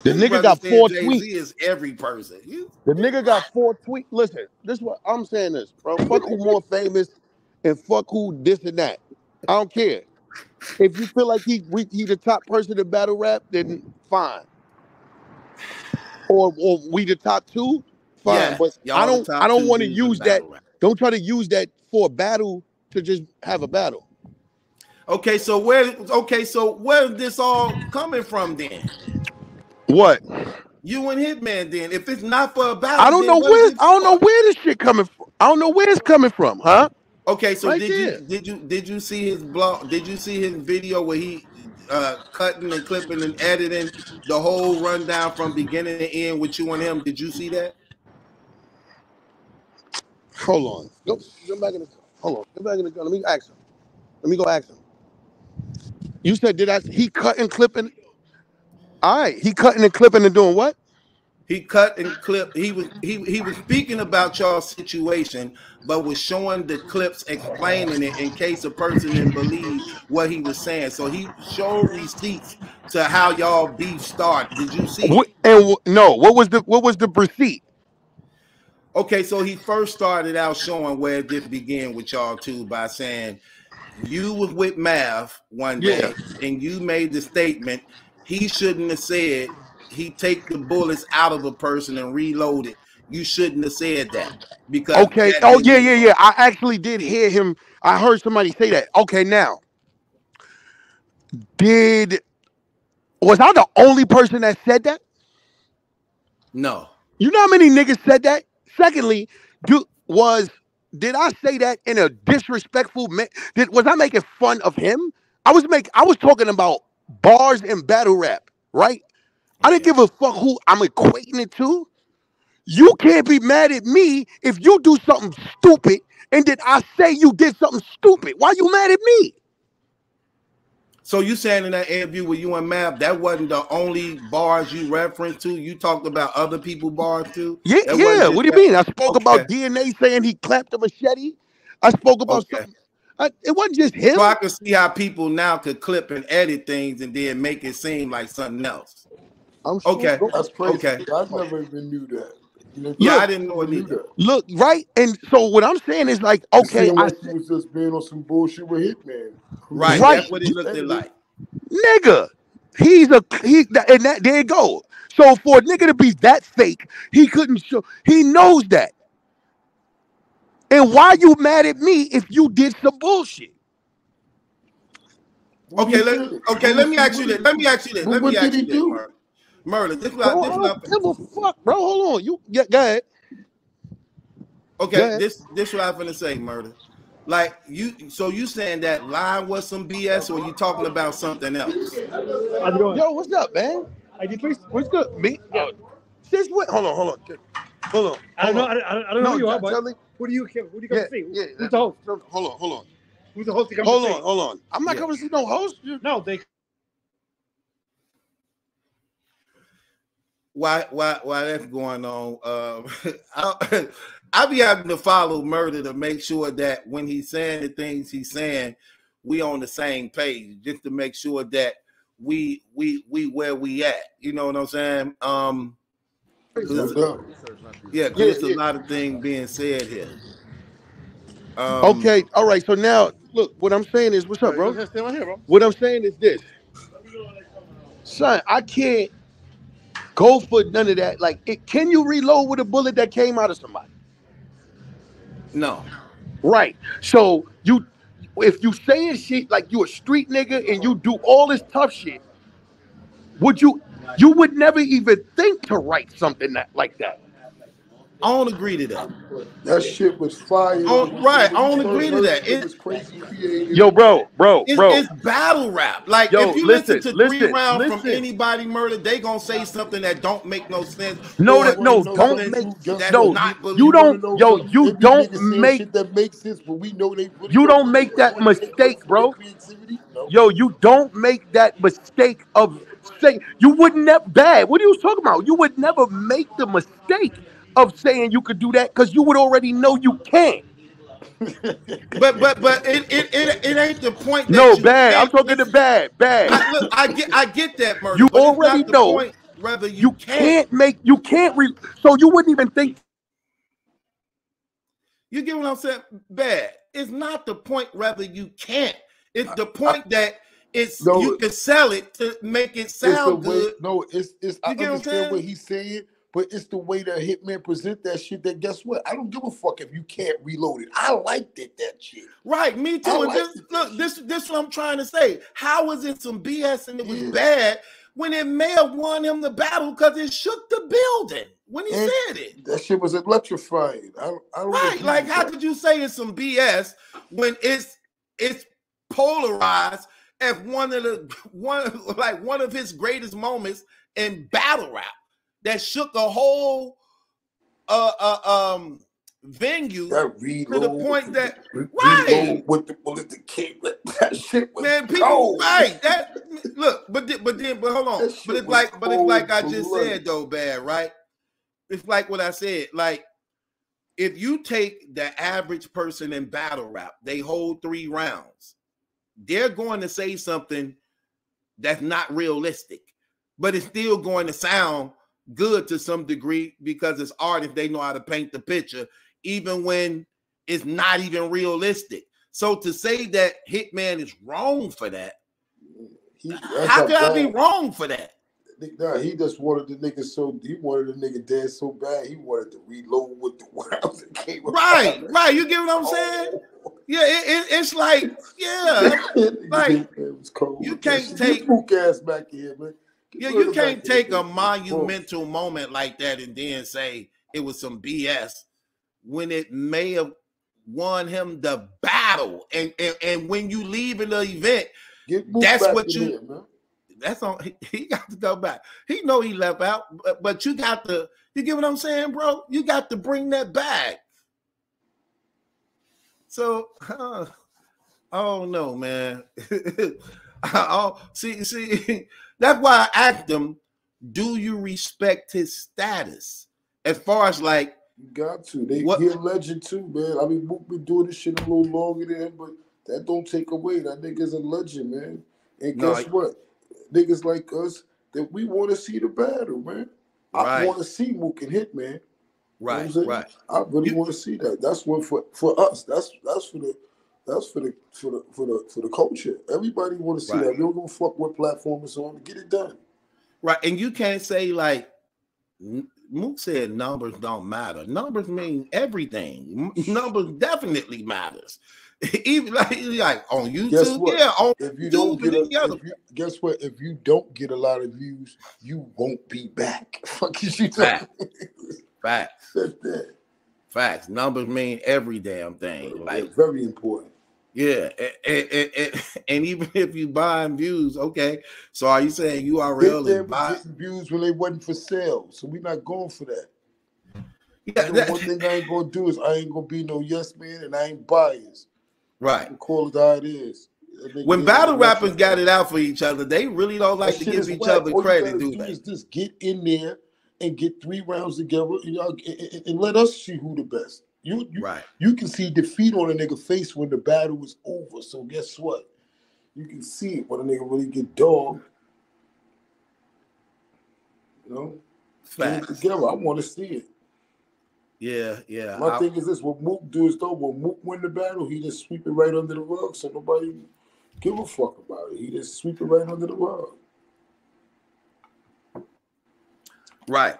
The This nigga got four Jay-Z tweets. is every person. You, The nigga got four tweets. Listen, this is what I'm saying this, bro. Fuck who more famous and fuck who this and that. I don't care. If you feel like he he the top person in battle rap, then fine. Or or we the top two, fine. yeah, But I don't I don't want to use that. rap. Don't try to use that for a battle to just have a battle. Okay, so where? Okay, so where is this all coming from then? What? You and Hitman then? If it's not for a battle, I don't know where I don't know where this shit coming from. I don't know where it's coming from, huh? Okay, so Right did there. you did you did you see his blog? Did you see his video where he uh cutting and clipping and editing the whole rundown from beginning to end with you and him? Did you see that? Hold on. Go, go back in the hold on. Go back in the let me ask him. Let me go ask him. You said did I he cutting clipping? All right, he cutting and clipping and doing what? He cut and clipped. He was he he was speaking about y'all situation, but was showing the clips, explaining it in case a person didn't believe what he was saying. So he showed receipts to how y'all beef started. Did you see? What, and no, what was the what was the receipt? Okay, so he first started out showing where this began with y'all too by saying you was with Mav one day Yeah. and you made the statement he shouldn't have said he take the bullets out of a person and reload it. You shouldn't have said that because Okay. Oh yeah, yeah, yeah. I actually did hear him. I heard somebody say that. Okay, now did was I the only person that said that? No, You know how many niggas said that? Secondly, do was did I say that in a disrespectful did was I making fun of him? I was make I was talking about bars and battle rap, right? I didn't give a fuck who I'm equating it to. You can't be mad at me if you do something stupid and then I say you did something stupid. Why you mad at me? So you saying in that interview with you and Mav, that wasn't the only bars you referenced to? You talked about other people bars too? Yeah, That yeah. What do you mean? I spoke about DNA saying he clapped a machete. I spoke about Okay. something. I, it wasn't just him. So I can see how people now could clip and edit things and then make it seem like something else. I'm sure. Okay. That's crazy. Okay. I never even knew that. You know, Yeah, Look, I didn't know it either. Look, right? And so what I'm saying is like, okay, seemed I like he was just being on some bullshit with Hitman. Right, Right. that's what it looked like. nigga, he's a he and that there you go. So for a nigga to be that fake, he couldn't show he knows that. And why you mad at me if you did some bullshit? Okay, let okay, let me ask you this. Let me ask you this. Let me ask you this, do? Murda. Murda. This is Bro, what, I this is give a fuck, bro. Hold on. You yeah, go ahead. Go okay, ahead. this this what I'm gonna say, Murda. Like you, so you saying that line was some BS, or you talking about something else? How's it going? Yo, what's up, man? I did please. What's good? Me? Oh, Since what? Hold on, hold on. Hold on. I don't know. I don't, I don't know No, who you are, tell- tell but me. Who do you who do you come Yeah, to see? yeah. Who's the host? Hold on, hold on. Who's the host? You come Hold to on, hold on. I'm not Yeah. coming to see no host. No, they. Why, why, why that's going on? Um, I'll, I'll be having to follow Murda to make sure that when he's saying the things he's saying, we on the same page, just to make sure that we we we where we at. You know what I'm saying? Um, 'cause No it's- doubt. yeah, 'cause Yeah, it's a lot of things being said here. Um, Okay, all right. So now, look, what I'm saying is, what's up, bro? Right here, bro. What I'm saying is this, son. I can't go for none of that. Like, it, can you reload with a bullet that came out of somebody? No, Right. So you, if you saying shit like you a street nigga and you do all this tough shit, would you? You would never even think to write something that like that. I don't agree to that. That shit was fire. Oh, right, I don't agree to that. It It- was crazy creative. Yo, bro, bro, It's, bro. it's battle rap. Like Yo, if you listen, listen, to three listen, round from anybody Murda, they gonna say something that don't make no sense. No, or that- no, something don't make that no. Not you don't- know yo, you don't make- that makes sense, but we know they really You don't make that mistake, bro. No. Yo, you don't make that mistake of saying you would never bad. What are you talking about? You would never make the mistake of saying you could do that because you would already know you can't. But but but it it, it, it ain't the point. That No, bad. I'm can't talking to bad, bad. I, look, I get I get that Murda. You already know point whether you, You can. can't make you can't re, so you wouldn't even think You get what I'm saying? Bad. It's not the point whether you can't. It's the point that it's No, you can sell it to make it sound way, good. no, it's it's I You what I'm understand what saying? he's saying, but it's the way that Hitman present that shit. That guess what? I don't give a fuck if you can't reload it. I liked it that shit. Right, me too. And this, it. look, this this what I'm trying to say. How was it some BS and it was Yeah. bad when it may have won him the battle because it shook the building when he And said it? That shit was electrifying. I I don't Right, like how that. could you say it's some BS when it's it's polarized as one of the one like one of his greatest moments in battle rap that shook a whole uh, uh um venue. that reload point that- the, right. with the bullet, the king, that shit was Man, people cold. right. That look, but then, but then, but hold on. But it's like, but it's like I just blooded. said though, bad, right? It's like what I said. Like, if you take the average person in battle rap, they hold three rounds. They're going to say something that's not realistic, but it's still going to sound good to some degree because it's art if they know how to paint the picture, even when it's not even realistic. So to say that Hitman is wrong for that, He, how could I be wrong for that? Nah, he just wanted the nigga so he wanted the nigga dead so bad he wanted to reload with the rounds that came out. Right, right. You get what I'm saying? Oh. Yeah, it, it- it's like, yeah, like, it was cold. you can't take- ass back here, man. Yeah. You can't take a monumental moment like that and then say it was some BS when it may have won him the battle. And and, and when you leave in the event, That's what you- man. that's on. He, he got to go back. He know he left out, but, but you got to. You get what I'm saying, bro? You got to bring that back. So, uh, I don't know, man. oh, see, see, that's why I asked him, "Do you respect his status?" As far as like, You got to. They What- he a legend too, man. I mean, Mook been doing this shit a little longer than him, but that don't take away. That nigga's a legend, man. And No, guess I- what? Niggas like us that we want to see the battle, man. I want to see Mook and Hitman. right, I'm saying? right, I really You- want to see that. That's what for for us. That's that's for the that's for the for the for the for the culture. Everybody want to see Right. that. We don't give a fuck what platform it's on. To get it done. right, and you can't say like. Mook said numbers don't matter. Numbers mean everything. Numbers definitely matters. Even like, like on YouTube, yeah, on If you don't get a, you, guess what? If you don't get a lot of views, you won't be back. Fuck is you Fact. facts, facts. Numbers mean every damn thing. Like very important. Yeah, and, and, and, and even if you buying views, okay. So are you saying URL They, they is buy? views when they wasn't for sale, so we're not going for that. Yeah, The that- one thing I ain't gonna do is I ain't gonna be no yes man, and I ain't biased. right. Call it how it is. That When battle rappers got it out for each other, they really don't like That to give each whack. other All credit, do do they? is just get in there and get three rounds together, and, y'all, and- and let us see who the best. You, you Right. you can see defeat on a nigga face when the battle is over. So guess what? You can see it when a nigga really get dogged. You know, Facts. together. I want to see it. Yeah, yeah. My I- thing is this: what Mook do is though, when Mook win the battle, he just sweep it right under the rug, so nobody give a fuck about it. He just sweep it right under the rug. Right.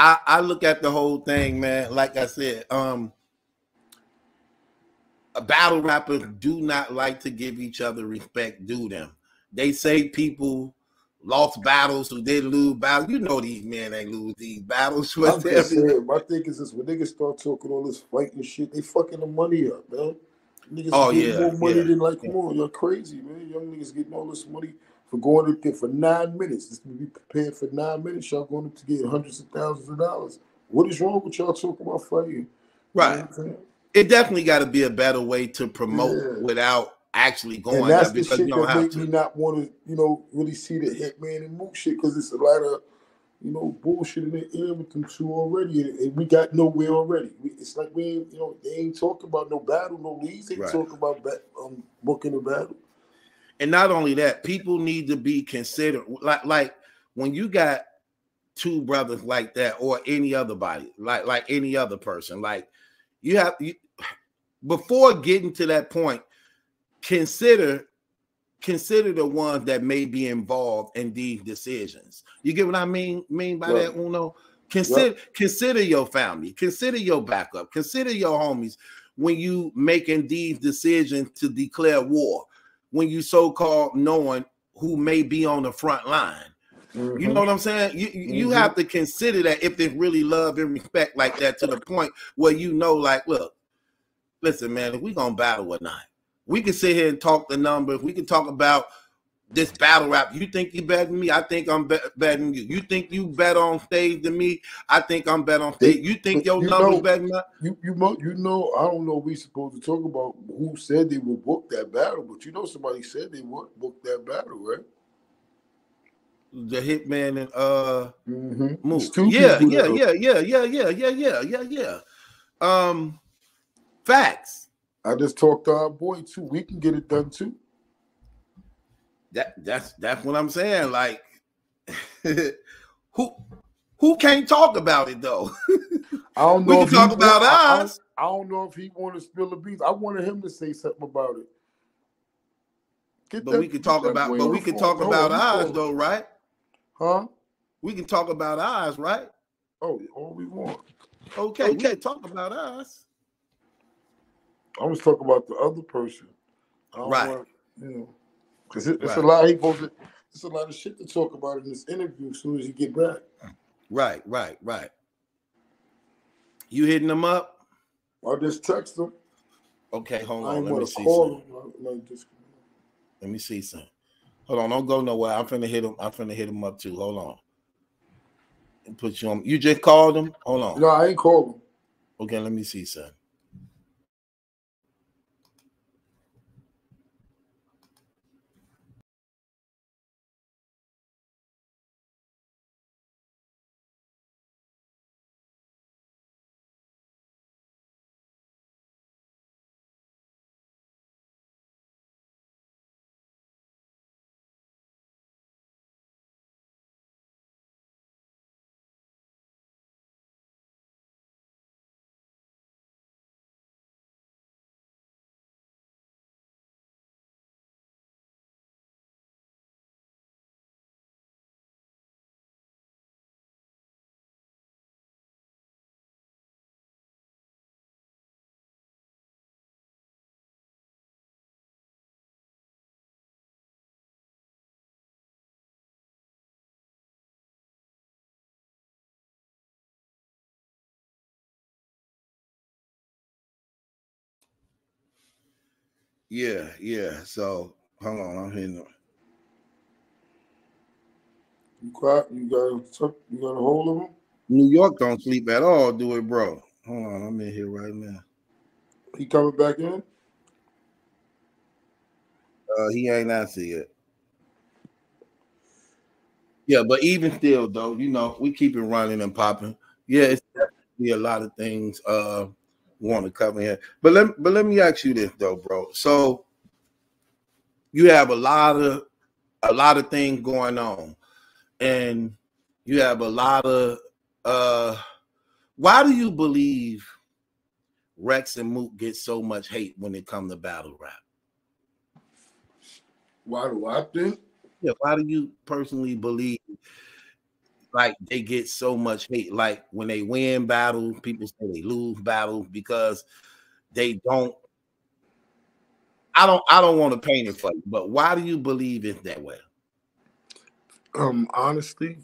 I I look at the whole thing, man. Like I said, um, a battle rappers do not like to give each other respect due them. They say people lost battles who didn't lose battles. You know these men ain't lose these battles. I'm just saying, my thing is this: when niggas start talking all this fighting shit, they fucking the money up, man. Niggas Oh, getting yeah, more money yeah, than like, come on, you're crazy, man. Young niggas getting all this money for going up there for nine minutes. Just to be prepared for nine minutes, y'all going up to get hundreds of thousands of dollars. What is wrong with y'all talking about fighting? You know right. I'm saying? It definitely got to be a better way to promote Yeah. without actually going and that's there the because shit you don't that have make me to. not want to, you know, really see the Hitman and Mook shit because it's a lot of, you know, bullshit in the air with them two already, and, and we got nowhere already. We, it's like we ain't, you know, they ain't talking about no battle, no leads. Ain't Right. talking about um, booking a battle. And not only that, people need to be considered like like when you got two brothers like that, or any other body, like like any other person, like you have you, before getting to that point, consider consider the ones that may be involved in these decisions. You get what I mean? Mean by Right. that, Uno? Consider consider your family, consider your backup, consider your homies when you making these decisions to declare war, when you so-called knowing who may be on the front line. You Mhm. know what I'm saying? You you you Mhm. have to consider that if there's really love and respect like that to the point where you know, like, look, listen, man, if we gonna battle or not, we can sit here and talk the numbers. We can talk about this battle rap. You think you better than me? I think I'm be- better than you. You think you better on stage than me? I think I'm better on stage. You think your You numbers know- better than mine? You you mo- you know I don't know we supposed to talk about who said they would book that battle, but you know somebody said they would book that battle, right? The hitman and uh Mm-hmm. Mook. Yeah, yeah, yeah, yeah, yeah, yeah, yeah, yeah, yeah, yeah. Um, facts. I just talked to our boy too. We can get it done too. That that's that's what I'm saying. Like, who who can't talk about it though? I don't know. We can talk about I- I. I don't know if he want to spill the beans. I wanted him to say something about it. Get But that- we can talk about but we can talk about on, he ours calling. though, right? Huh? We can talk about ours, right? Oh, all we want. Okay, oh, we can talk about us. I was talking about the other person. I don't Right. Want, you know, because it, it's Right. a lot. Supposed to. It's a lot of shit to talk about in this interview as soon as you get back. Right, right, right. You hitting them up? I just text them. Okay, hold on. Let me see call something. like, like. Let me see something. Hold on, don't go nowhere. I'm finna hit him. I'm finna hit him up too. Hold on. And Put you on. You just called him. Hold on. No, I ain't call him. Okay, let me see something. Yeah, yeah. So hold on, I'm hitting. You quiet? You got you got a hold of him? New York don't sleep at all, do it, bro? Hold on, I'm in here right now. He coming back in? Uh, he ain't answered yet. Yeah, but even still, though, you know, we keep it running and popping. Yeah, it's definitely a lot of things uh want to cover here. But let but let me ask you this though, bro. So you have a lot of a lot of things going on, and you have a lot of uh why do you believe Rex and Mook get so much hate when it comes to battle rap? Why do I think? Yeah, why do you personally believe like they get so much hate? Like when they win battles, people say they lose battles because they don't. I don't. I don't want to paint it for you, but why do you believe it that way? Um, honestly,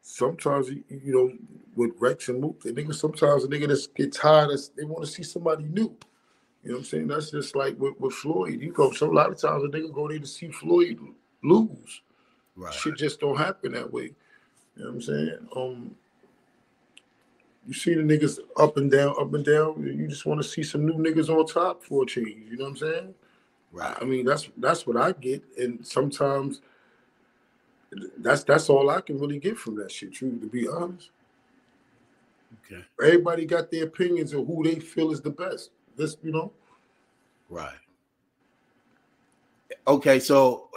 sometimes you, you know with Rex and Mook, the nigga sometimes a nigga just get tired. Of, they want to see somebody new. You know what I'm saying? That's just like with, with Floyd. You go so a lot of times a nigga go there to see Floyd lose. Right. Shit just don't happen that way. You know what I'm saying? Um, you see the niggas up and down, up and down. You just want to see some new niggas on top for a change. You know what I'm saying? Right. I mean, that's that's what I get, and sometimes that's that's all I can really get from that shit. True, to be honest. Okay. Everybody got their opinions of who they feel is the best. This, you know, Right. Okay. So,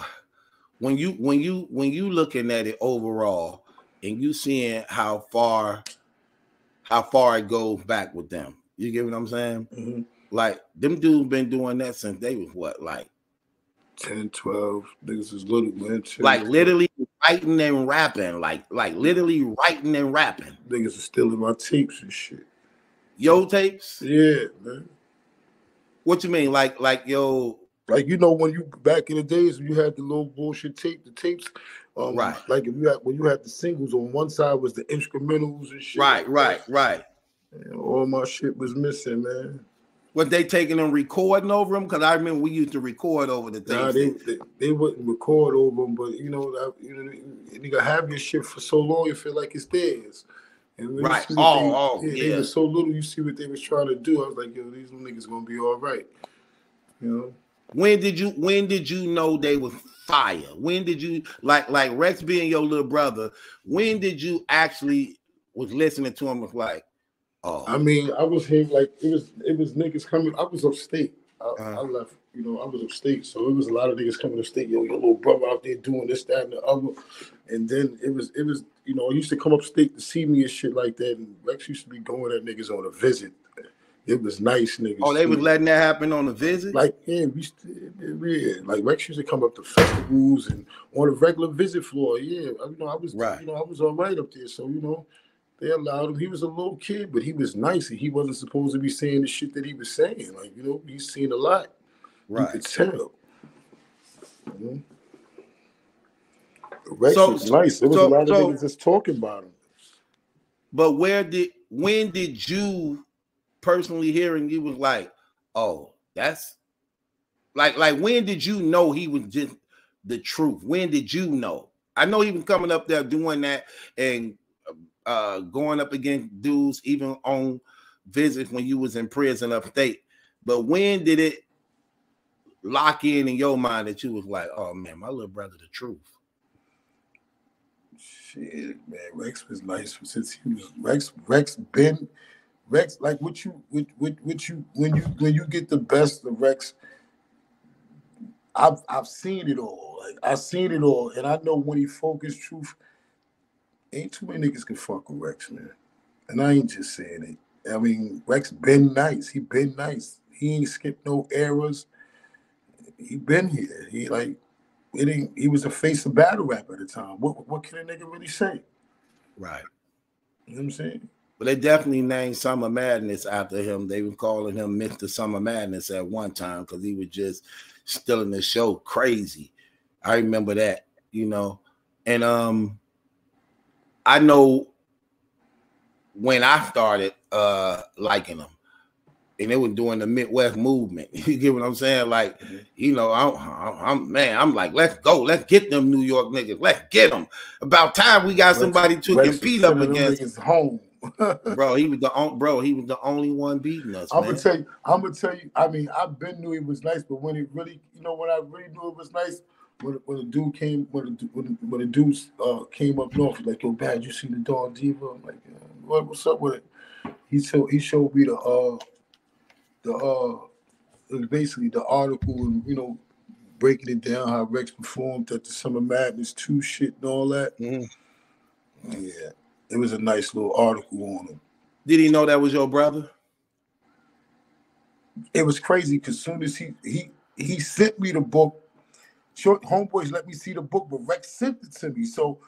when you when you when you looking at it overall and you seeing how far how far it goes back with them. You get what I'm saying? Mhm. Like them dudes been doing that since they was what, like 10, 12. Niggas is little, man. 10, like 12. literally writing and rapping, like like literally writing and rapping. Niggas is stealing my tapes and shit. Yo tapes? Yeah, man. What you mean? Like like yo, Like you know when you back in the days when you had the little bullshit tape, the tapes, um, Right. Like if you had when you had the singles on one side was the instrumentals and shit. right, right, right. And all my shit was missing, man. Was they taking and recording over them? Because I remember we used to record over the Nah, things. they, they they wouldn't record over them, but you know, that, you know, you gotta have your shit for so long, you feel like it's theirs. And Right. Oh, they, oh, they yeah. was so little, you see what they was trying to do. I was like, yo, these little niggas gonna be all right. You know, When did you when did you know they was fire? When did you like like Rex being your little brother? When did you actually was listening to him was like, oh I mean, I was here like it was it was niggas coming. I was upstate. I, Uh-huh. I left, you know, I was upstate, so it was a lot of niggas coming upstate. Yo, your little brother out there doing this, that, and the other. And then it was, it was, you know, I used to come upstate to see me and shit like that. And Rex used to be going at niggas on a visit. It was nice, niggas. oh they was letting that happen on the visit? like yeah, we yeah, like Rex used to come up to festivals and on a regular visit floor. Yeah, I, you know, I was, Right. you know, I was all right up there. So you know, they allowed him. He was a little kid, but he was nice. and He wasn't supposed to be saying the shit that he was saying. Like you know, he's seen a lot. You right. could tell. Mm-hmm. You know? Rex So- was nice. There was so- a lot of so- niggas just talking about him. But where did when did you personally hearing you was like, oh, that's like like when did you know he was just the truth? When did you know? I know was coming up there doing that and uh going up against dudes even on visits when you was in prison upstate. But when did it lock in in your mind that you was like, oh man, my little brother the truth? Shit, man, Rex was nice since he was Rex. Rex been Rex like what you what what, what you when you when you get the best of Rex. I've I've seen it all. Like I've seen it all, and I know when he focused truth. Ain't too many niggas can fuck with Rex, man. And I ain't just saying it. I mean, Rex been nice. He been nice. He ain't skipped no errors. He been here. He like it ain't, he was a face of battle rap at the time. What what can a nigga really say? Right. You know what I'm saying? But they definitely named Summer Madness after him. They were calling him Mr. Summer Madness at one time because he was just stealing the show crazy. I remember that, you know. And um I know when I started uh liking him, and they were doing the Midwest movement. You get what I'm saying? Like, you know, I'm, I'm, I'm- man, I'm like, let's go, let's get them New York niggas, let's get them. About time we got somebody to compete up against. home. Bro. He was the on, bro. He was the only one beating us. I'm gonna tell you. I'm gonna tell you. I mean, I've been knew it was nice, but when it really, you know, when I really knew it was nice, when when the dude came, when the, when, when the dudes uh, came up north, like, "Yo, bad, you see the Don Diva?" I'm like, what, "What's up with it?" He showed he showed me the uh the uh basically the article and you know breaking it down how Rex performed at the Summer Madness two shit and all that. Mhm. Yeah, it was a nice little article on him. Did he know that was your brother? It was crazy because soon as he he he sent me the book, short homeboys let me see the book, but Rex sent it to me. So